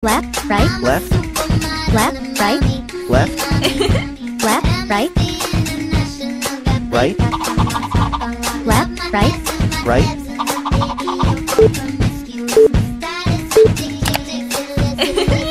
Left, right, left, left, right, left, left, right, right, left, right, right. right.